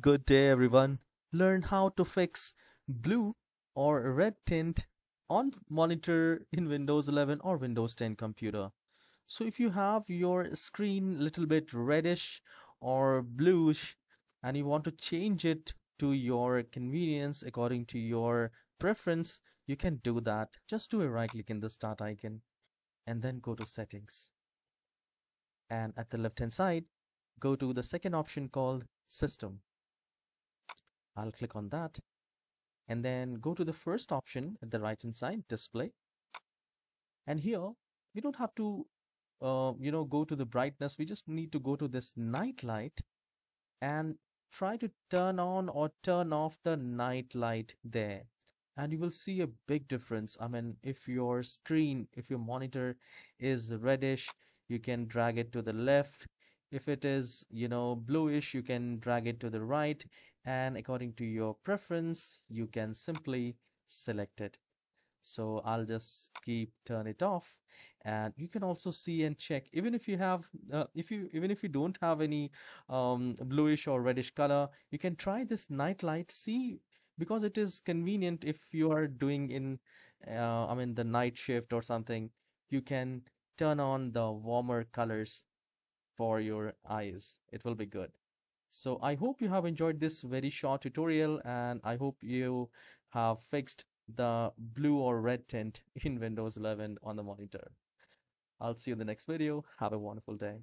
Good day everyone. Learn how to fix blue or red tint on monitor in Windows 11 or Windows 10 computer. So if you have your screen little bit reddish or bluish and you want to change it to your convenience according to your preference, you can do that. Just do a right click in the start icon and then go to settings. And at the left hand side, go to the second option called system I'll click on that. And then go to the first option at the right hand side display. And here we don't have to uh, you know go to the brightness. We just need to go to this night light and try to turn on or turn off the night light there. And you will see a big difference. I mean if your screen if your monitor is reddish you can drag it to the left if it is you know bluish you can drag it to the right and according to your preference you can simply select it. So I'll just keep turn it off and you can also see and check. Even if you have uh, if you even if you don't have any um, bluish or reddish color you can try this night light see because it is convenient if you are doing in uh, I mean the night shift or something you can turn on the warmer colors for your eyes it will be good so I hope you have enjoyed this very short tutorial and I hope you have fixed the blue or red tint in Windows 11 on the monitor. I'll see you in the next video. Have a wonderful day.